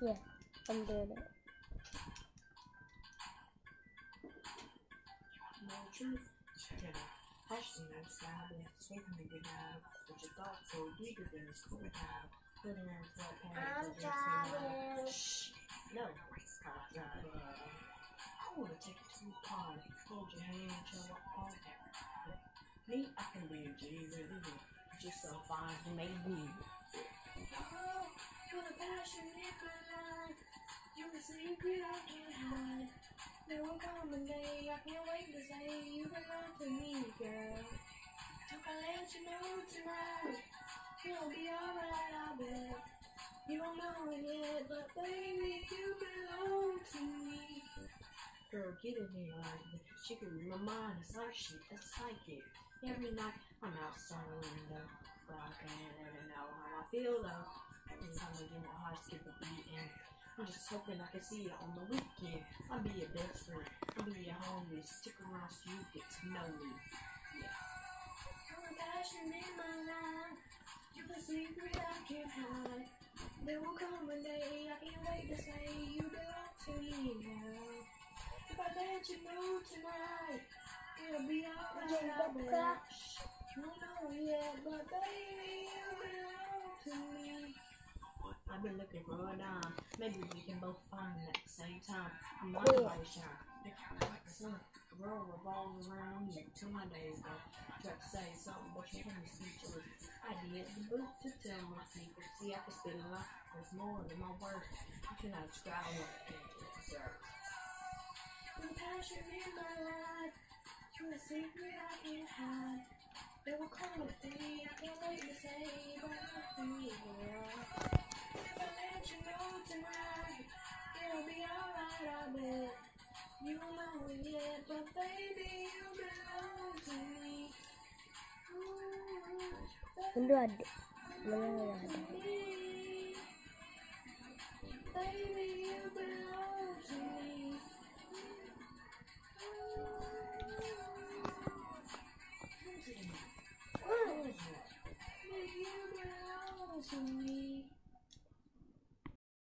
Yeah, I'm doing it. The I'm driving. Shh. No, driving. I want to take you to party. Hold your hand, Me, I can be a really. Just so fine. You're the secret I can't hide. There will come a day I can't wait to say you belong to me, girl. If I let you know tonight, you'll be alright, I bet. You don't know it yet, but baby, you belong to me. Girl, get in here. She can read my mind, it's like shit, that's psychic. Every night I'm outside the window, but I can't ever know how I feel though. Every time I get my heart skip a beat and I'm just hoping I can see you on the weekend. I'll be your best friend. I'll be your homie. Stick around so you get to know me. Yeah. You're the passion in my life. You're the secret I can't hide. There will come a day I can't wait to say you belong to me now. If I let you know tonight, it'll be alright. I bet. You know yet, but baby, you belong to me. I've been looking for a dime. Maybe we can both find it at the same time. I'm not Cool. a shine. They kind of like the world revolves around me. Till my days go. Tried to say something, but you can't see through. I did the book to tell my secret. See, I can spit a lot. There's more than my words. You cannot describe what it deserves. The passion in my life. You're a secret I can't hide. You know tonight, it'll be alright, I bet. You don't know it yet, but baby, you belong to me. Ada. Mana ada? me. Baby, you belong to me. You belong to me.